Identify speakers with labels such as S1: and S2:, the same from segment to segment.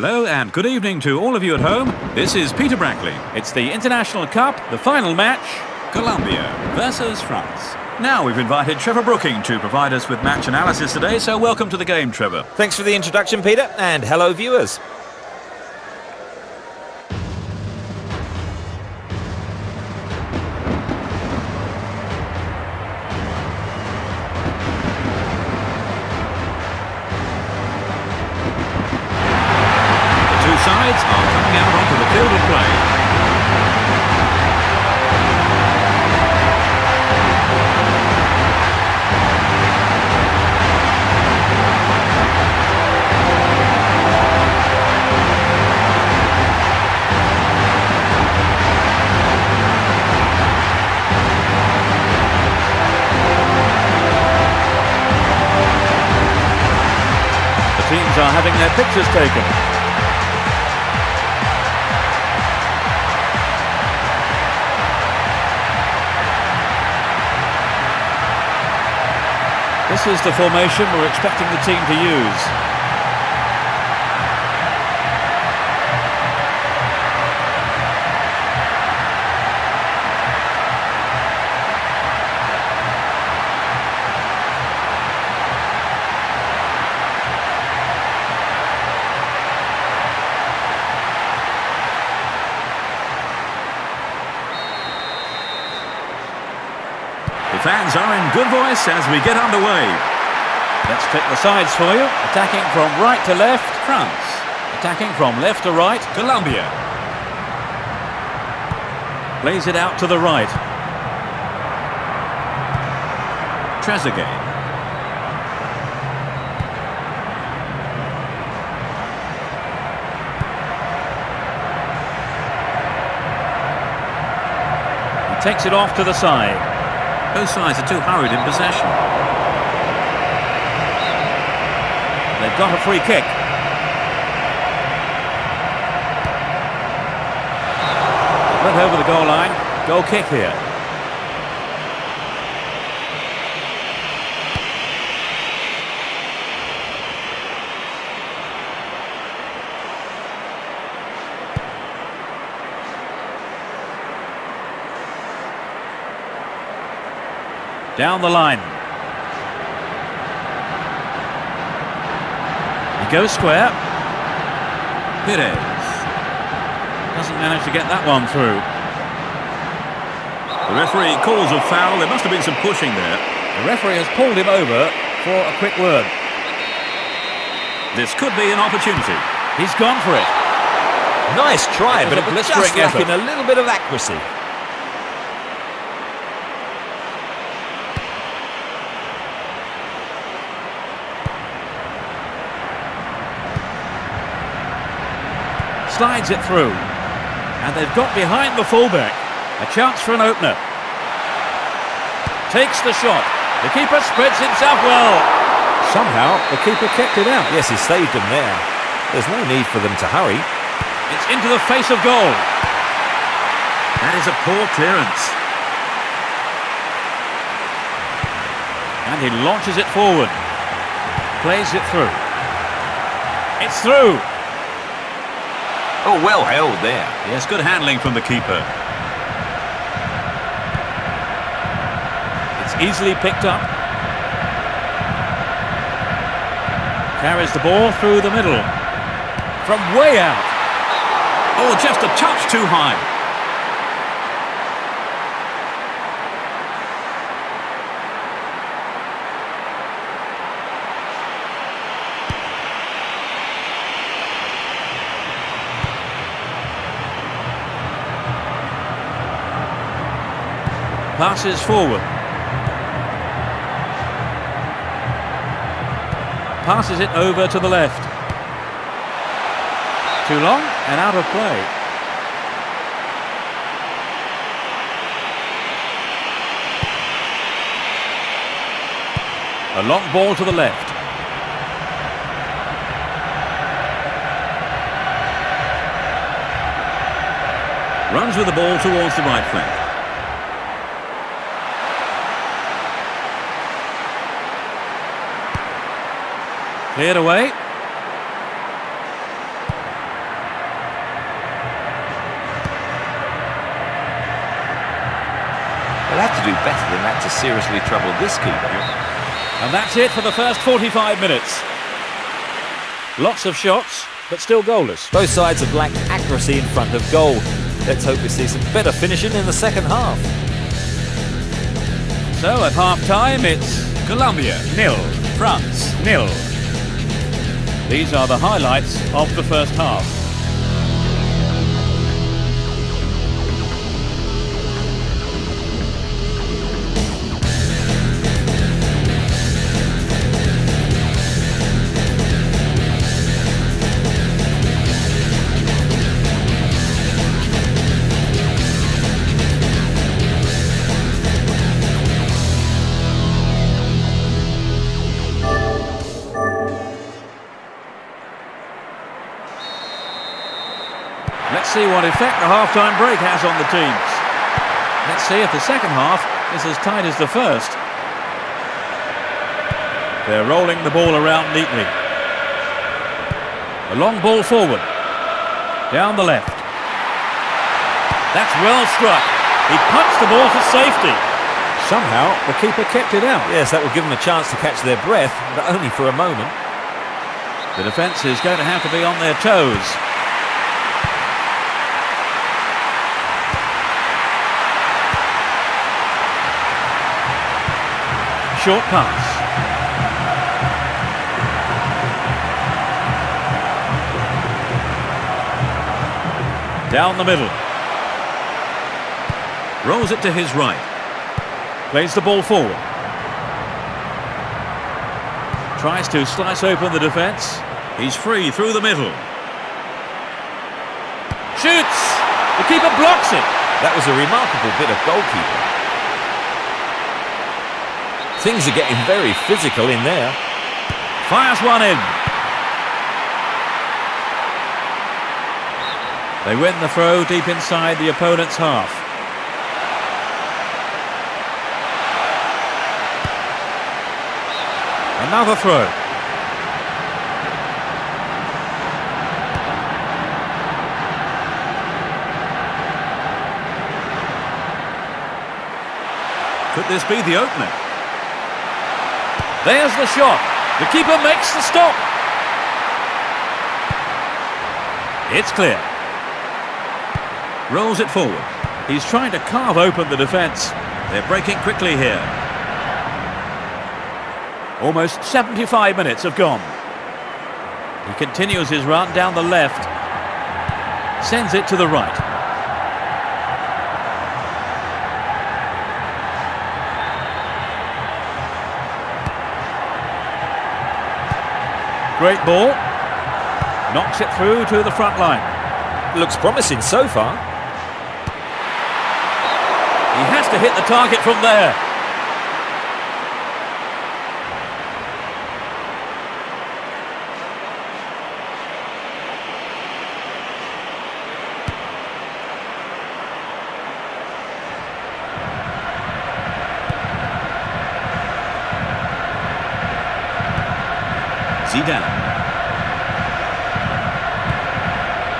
S1: Hello and good evening to all of you at home. This is Peter Brackley. It's the International Cup, the final match, Colombia versus France. Now we've invited Trevor Brooking to provide us with match analysis today, so welcome to the game, Trevor.
S2: Thanks for the introduction, Peter, and hello, viewers.
S1: Are coming out onto the field of play. The teams are having their pictures taken. Is the formation we're expecting the team to use. The fans are in good voice as we get underway. Let's pick the sides for you. Attacking from right to left, France. Attacking from left to right, Colombia. Plays it out to the right. Trezeguet. Takes it off to the side. Both sides are too hurried in possession. They've got a free kick. Went over the goal line. Goal kick here. Down the line. He goes square. Pires. Doesn't manage to get that one through. The referee calls a foul. There must have been some pushing there. The referee has pulled him over for a quick word. This could be an opportunity. He's gone for it.
S2: Nice try, but it was just lacking a little bit of accuracy.
S1: Slides it through. And they've got behind the fullback. A chance for an opener. Takes the shot. The keeper spreads himself well. Somehow, the keeper kept it out.
S2: Yes, he saved them there. There's no need for them to hurry.
S1: It's into the face of goal. That is a poor clearance. And he launches it forward. Plays it through. It's through.
S2: Oh, well held there.
S1: Yes, good handling from the keeper. It's easily picked up. Carries the ball through the middle. From way out. Oh, just a touch too high. Passes forward. Passes it over to the left. Too long and out of play. A long ball to the left. Runs with the ball towards the right flank. Cleared away.
S2: They'll have to do better than that to seriously trouble this keeper.
S1: And that's it for the first 45 minutes. Lots of shots, but still goalless.
S2: Both sides have lacked accuracy in front of goal. Let's hope we see some better finishing in the second half.
S1: So at half-time, it's Colombia nil, France nil. These are the highlights of the first half. Let's see what effect the half-time break has on the teams. Let's see if the second half is as tight as the first. They're rolling the ball around neatly. A long ball forward. Down the left. That's well struck. He punched the ball for safety. Somehow, the keeper kept it out.
S2: Yes, that will give them a chance to catch their breath, but only for a moment.
S1: The defence is going to have to be on their toes. Short pass. Down the middle. Rolls it to his right. Plays the ball forward. Tries to slice open the defence. He's free through the middle. Shoots! The keeper blocks it.
S2: That was a remarkable bit of goalkeeping. Things are getting very physical in there.
S1: Fires one in. They win the throw deep inside the opponent's half. Another throw. Could this be the opening? There's the shot. The keeper makes the stop. It's clear. Rolls it forward. He's trying to carve open the defence. They're breaking quickly here. Almost 75 minutes have gone. He continues his run down the left. Sends it to the right. Great ball. Knocks it through to the front line.
S2: Looks promising so far.
S1: He has to hit the target from there.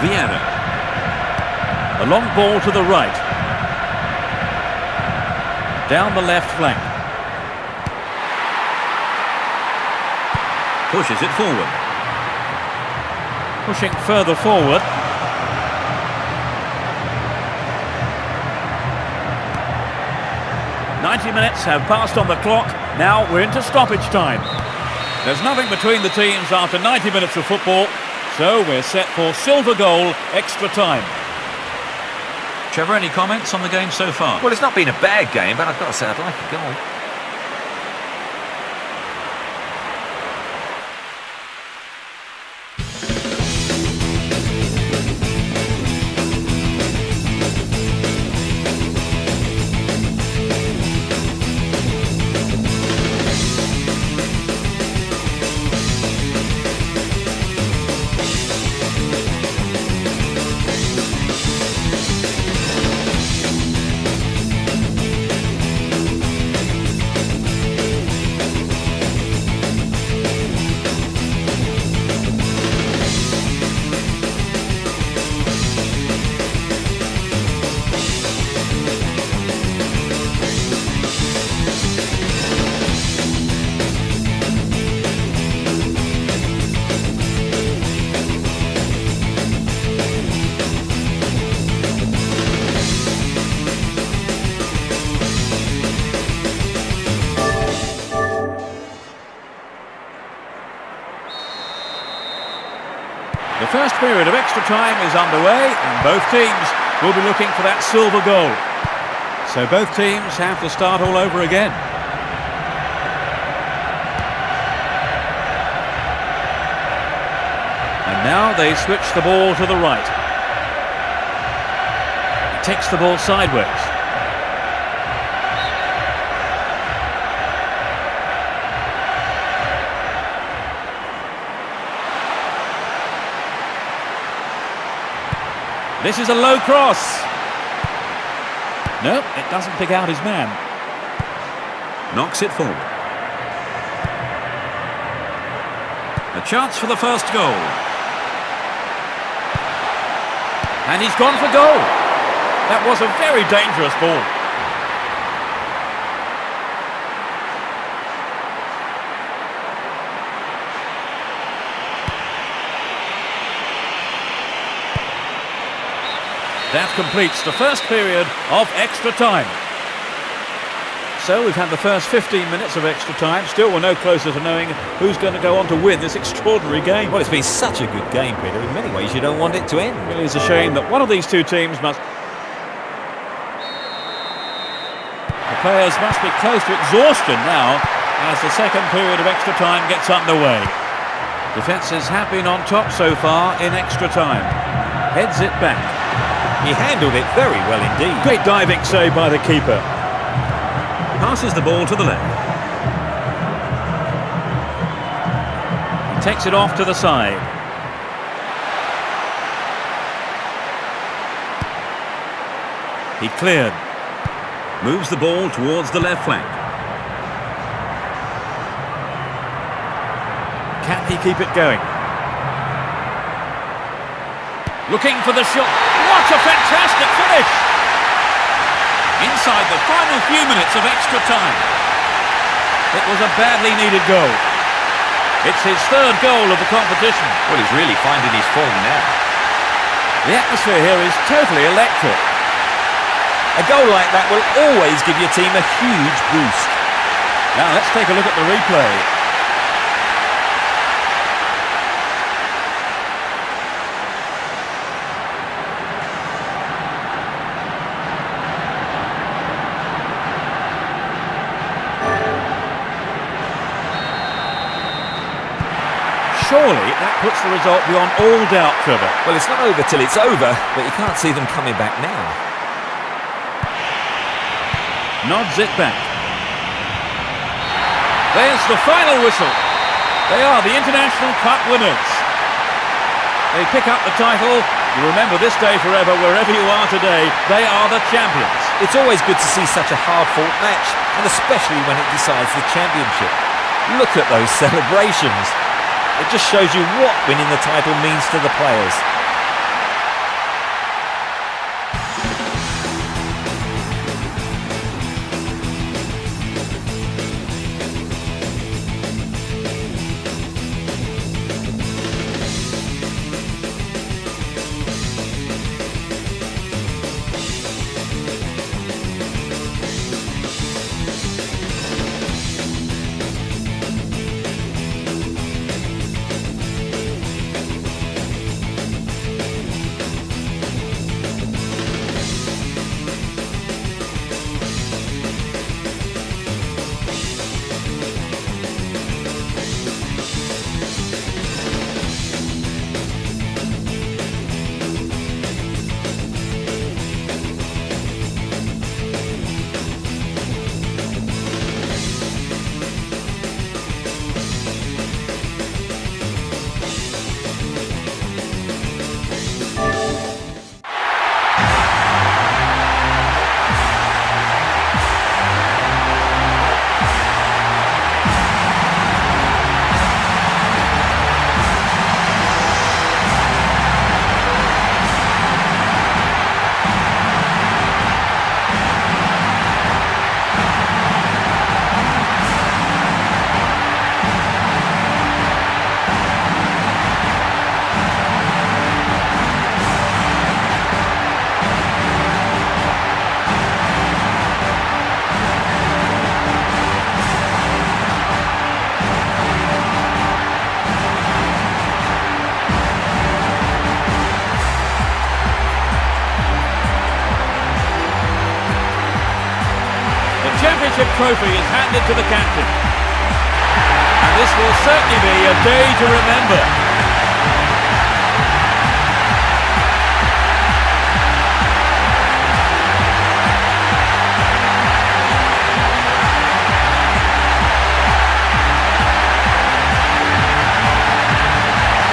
S1: Vieira. A long ball to the right. Down the left flank. Pushes it forward. Pushing further forward. Ninety minutes have passed on the clock. Now we're into stoppage time. There's nothing between the teams after 90 minutes of football, so we're set for silver goal extra time. Trevor, any comments on the game so far?
S2: Well, it's not been a bad game, but I've got to say I'd like a goal.
S1: First period of extra time is underway and both teams will be looking for that silver goal. So both teams have to start all over again. And now they switch the ball to the right. He takes the ball sideways. This is a low cross. No, it doesn't pick out his man. Knocks it forward. A chance for the first goal. And he's gone for goal. That was a very dangerous ball. That completes the first period of extra time. So we've had the first 15 minutes of extra time. Still, we're no closer to knowing who's going to go on to win this extraordinary game.
S2: Well, it's been such a good game, Peter. In many ways, you don't want it to end.
S1: It really is a shame that one of these two teams must... The players must be close to exhaustion now as the second period of extra time gets underway. Defences have been on top so far in extra time. Heads it back.
S2: He handled it very well indeed.
S1: Great diving save by the keeper. Passes the ball to the left. He takes it off to the side. He cleared. Moves the ball towards the left flank. Can he keep it going? Looking for the shot. What a fantastic finish! Inside the final few minutes of extra time. It was a badly needed goal. It's his third goal of the competition.
S3: Well, he's really finding his form now.
S1: The atmosphere here is totally electric.
S2: A goal like that will always give your team a huge boost.
S1: Now let's take a look at the replay. Surely that puts the result beyond all doubt, Trevor.
S2: Well, it's not over till it's over, but you can't see them coming back now.
S1: Nods it back. There's the final whistle. They are the International Cup winners. They pick up the title. You remember this day forever, wherever you are today, they are the champions.
S2: It's always good to see such a hard-fought match, and especially when it decides the championship. Look at those celebrations. It just shows you what winning the title means to the players.
S1: Trophy is handed to the captain. And this will certainly be a day to remember.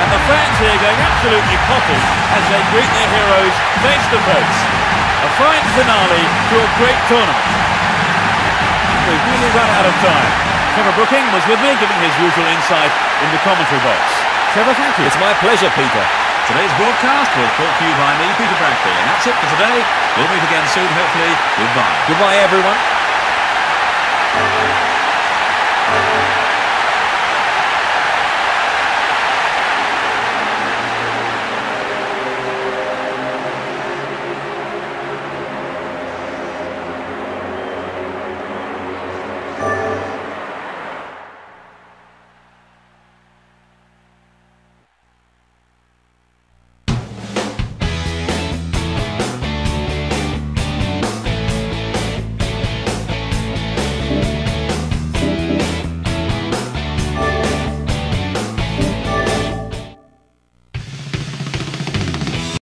S1: And the fans here going absolutely potty as they greet their heroes face to face. A fine finale to a great tournament we run out of time. Trevor Brooking was with me, giving his usual insight in the commentary box. Trevor, thank you.
S2: It's my pleasure, Peter.
S1: Today's broadcast was brought to you by me, Peter Brackley. And that's it for today. We'll meet again soon, hopefully. Goodbye.
S2: Goodbye, everyone.